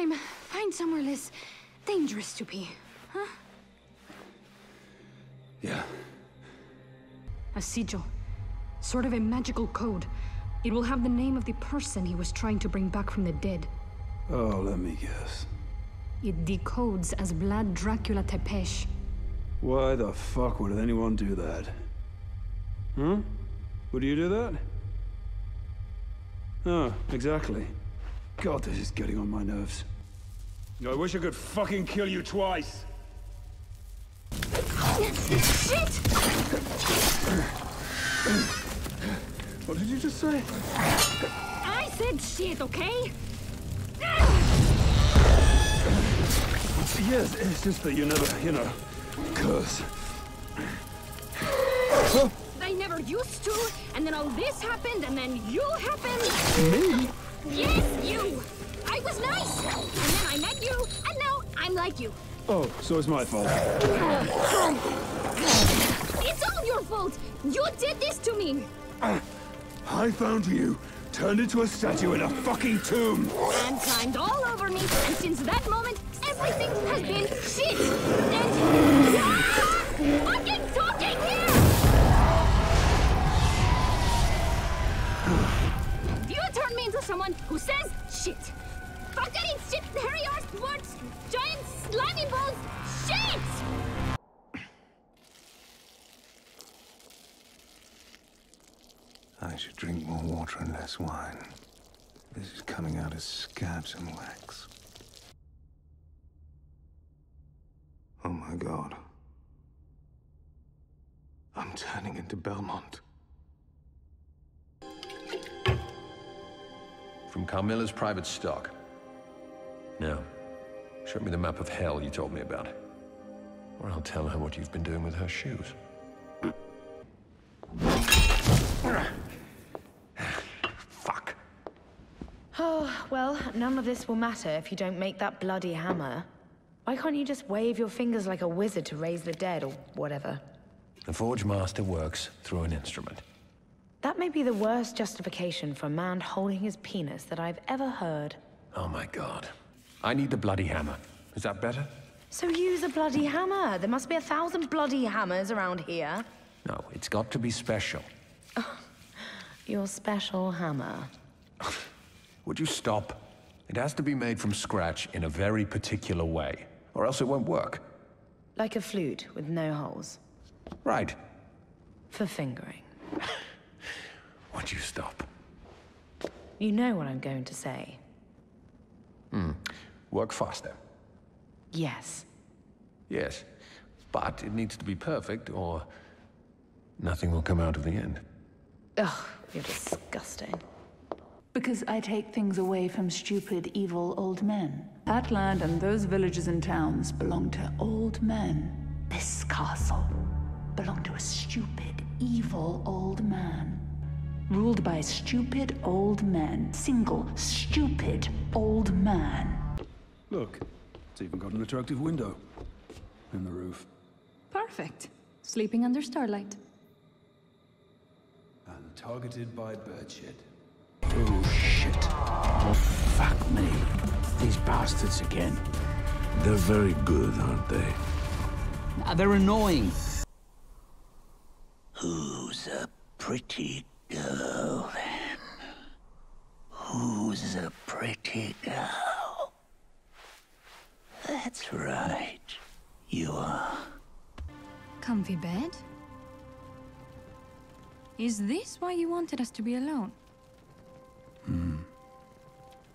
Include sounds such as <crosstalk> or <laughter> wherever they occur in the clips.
time, find somewhere less dangerous to be. Huh? Yeah. A sigil. Sort of a magical code. It will have the name of the person he was trying to bring back from the dead. Oh, let me guess. It decodes as Vlad Dracula Tepes. Why the fuck would anyone do that? Huh? Would you do that? Oh, exactly. God, this is getting on my nerves. I wish I could fucking kill you twice. Shit! What did you just say? I said shit, okay? Yes, it's just that you never, you know, curse. I never used to, and then all this happened, and then you happened. Me? Yes, you! I was nice! And then I met you, and now I'm like you. Oh, so it's my fault. It's all your fault! You did this to me! I found you, turned into a statue in a fucking tomb. And climbed all over me, and since that moment, everything has been shit! And... Ah! Into someone who says shit! Fucking shit, hairy arse, words, giant slimy balls, shit! I should drink more water and less wine. This is coming out as scabs and wax. Oh my god. I'm turning into Belmont. From Carmilla's private stock. Now, show me the map of hell you told me about. Or I'll tell her what you've been doing with her shoes. <clears throat> Fuck. Oh, well, none of this will matter if you don't make that bloody hammer. Why can't you just wave your fingers like a wizard to raise the dead or whatever? The Forge Master works through an instrument. That may be the worst justification for a man holding his penis that I've ever heard. Oh my god. I need the bloody hammer. Is that better? So use a bloody hammer. There must be a thousand bloody hammers around here. No, it's got to be special. <laughs> Your special hammer. <laughs> Would you stop? It has to be made from scratch in a very particular way, or else it won't work. Like a flute with no holes. Right. For fingering. <laughs> Would you stop? You know what I'm going to say. Hmm. Work faster. Yes. Yes. But it needs to be perfect, or nothing will come out of the end. Ugh, you're disgusting. Because I take things away from stupid, evil old men. That land and those villages and towns belong to old men. This castle belonged to a stupid, evil old man. Ruled by stupid old men. Single, stupid old man. Look, it's even got an attractive window in the roof. Perfect. Sleeping under starlight. And targeted by birdshit. Oh, shit. Oh, fuck me. These bastards again. They're very good, aren't they? They're annoying. Who's a pretty girl, then? Who's a pretty girl? That's right. You are. Comfy bed? Is this why you wanted us to be alone? Hmm.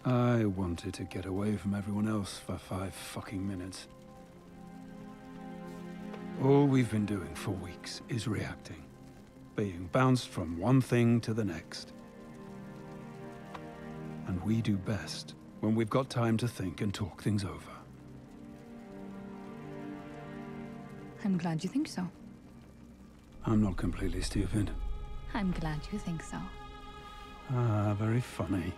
I wanted to get away from everyone else for five fucking minutes. All we've been doing for weeks is reacting. Being bounced from one thing to the next. And we do best when we've got time to think and talk things over. I'm glad you think so. I'm not completely stupid. I'm glad you think so. Ah, very funny.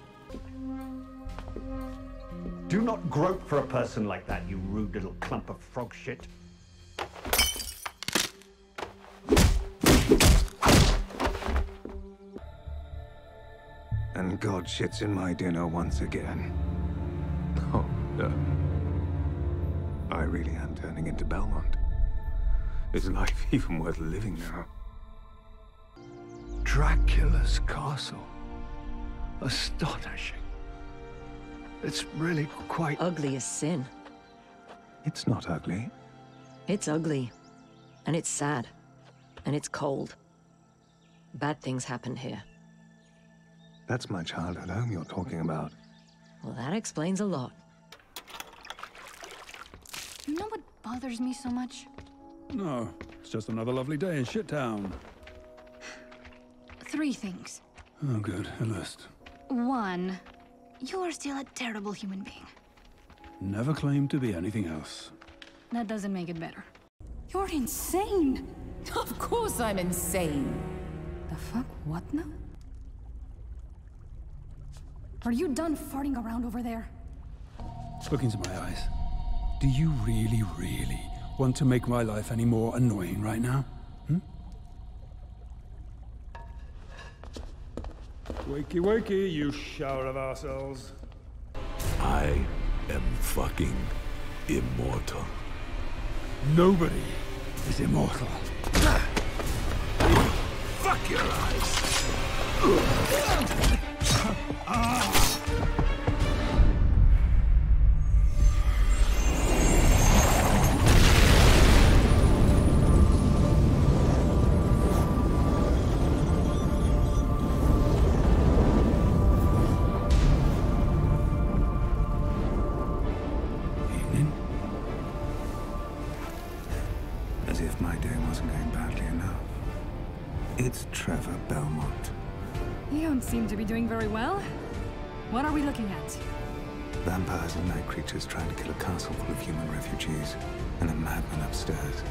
Do not grope for a person like that, you rude little clump of frog shit. God shits in my dinner once again. Oh, no. I really am turning into Belmont. Is life <laughs> even worth living now? Dracula's castle. Astonishing. It's really quite... Ugly as sin. It's not ugly. It's ugly. And it's sad. And it's cold. Bad things happened here. That's my childhood home you're talking about. Well, that explains a lot. You know what bothers me so much? No, it's just another lovely day in Shittown. Three things. Oh, good. A list. One, you are still a terrible human being. Never claimed to be anything else. That doesn't make it better. You're insane! <laughs> Of course I'm insane. The fuck? What now? Are you done farting around over there? Look into my eyes. Do you really, really want to make my life any more annoying right now? Hmm? Wakey, wakey, you shower of ourselves. I am fucking immortal. Nobody is immortal. Fuck your eyes! <laughs> Belmont. You don't seem to be doing very well. What are we looking at? Vampires and night creatures trying to kill a castle full of human refugees, and a madman upstairs.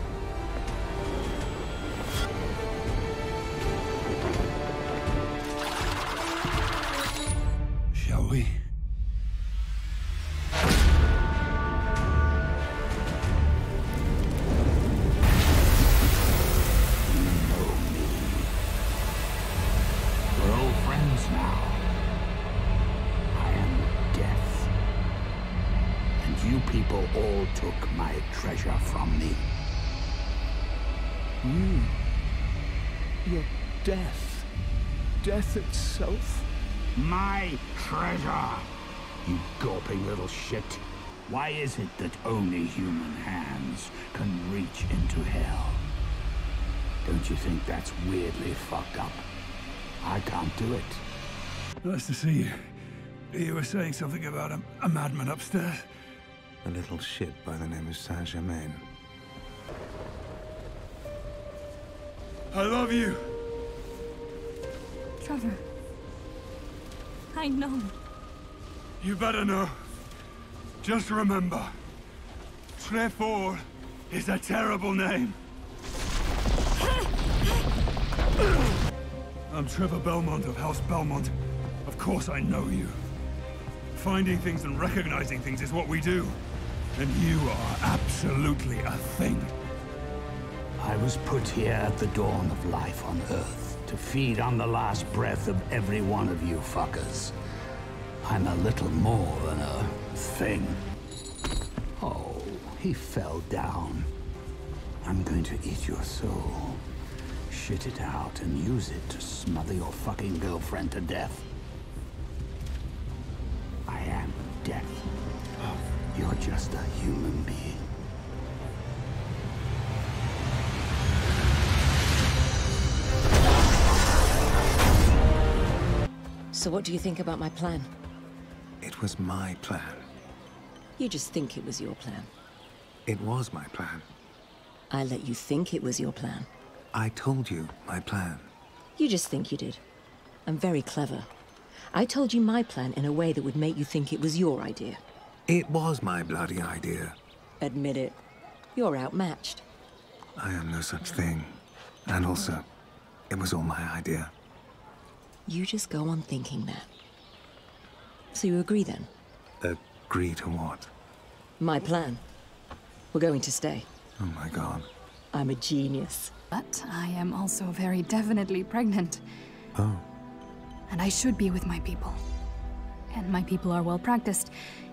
All took my treasure from me. Hmm. You. You're death. Death itself. My treasure! You gawping little shit. Why is it that only human hands can reach into hell? Don't you think that's weirdly fucked up? I can't do it. Nice to see you. You were saying something about a, a madman upstairs. A little shit by the name of Saint Germain. I love you. Trevor. I know. You better know. Just remember, Trefor is a terrible name. I'm Trevor Belmont of House Belmont. Of course I know you. Finding things and recognizing things is what we do. And you are absolutely a thing. I was put here at the dawn of life on Earth to feed on the last breath of every one of you fuckers. I'm a little more than a thing. Oh, he fell down. I'm going to eat your soul, shit it out, and use it to smother your fucking girlfriend to death. I am death. You're just a human being. So what do you think about my plan? It was my plan. You just think it was your plan. It was my plan. I let you think it was your plan. I told you my plan. You just think you did. I'm very clever. I told you my plan in a way that would make you think it was your idea. It was my bloody idea. Admit it. You're outmatched. I am no such thing. And also, it was all my idea. You just go on thinking that. So you agree then? Agree to what? My plan. We're going to stay. Oh my god. I'm a genius. But I am also very definitely pregnant. Oh. And I should be with my people. And my people are well practiced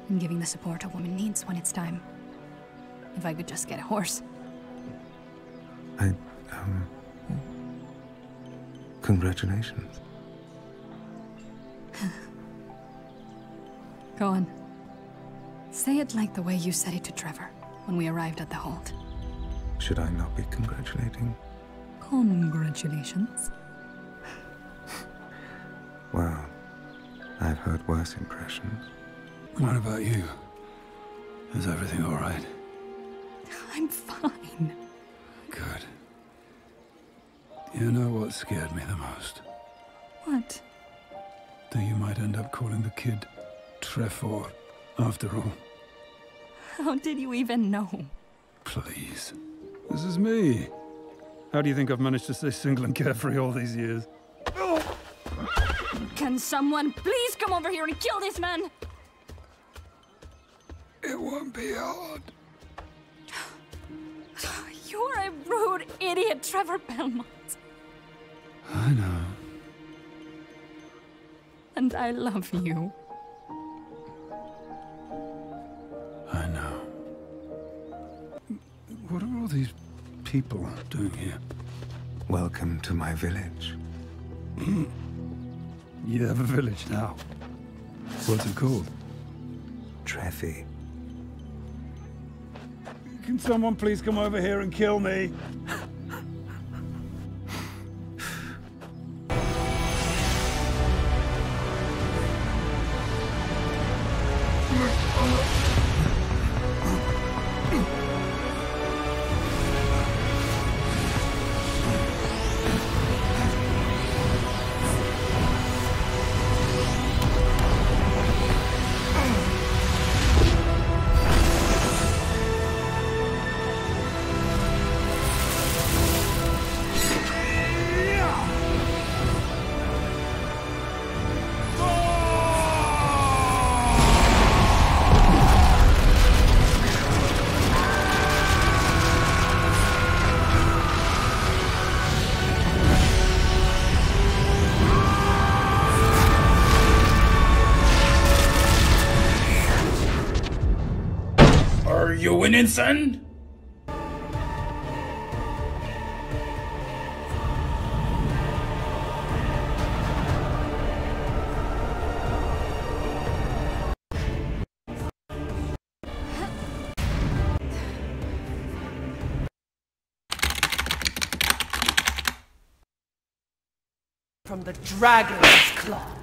in giving the support a woman needs when it's time. If I could just get a horse. I, um... Congratulations. <laughs> Go on. Say it like the way you said it to Trevor when we arrived at the hold. Should I not be congratulating? Congratulations. <laughs> Well, I've heard worse impressions. What about you? Is everything all right? I'm fine. Good. You know what scared me the most? What? That you might end up calling the kid Trefor, after all. How did you even know? Please. This is me. How do you think I've managed to stay single and carefree all these years? Can someone please come over here and kill this man? It won't be hard. <sighs> You're a rude idiot, Trevor Belmont. I know. And I love you. I know. What are all these people doing here? Welcome to my village. Hmm. You have a village now. What's it called? Treffy. Can someone please come over here and kill me? From the dragon's claws.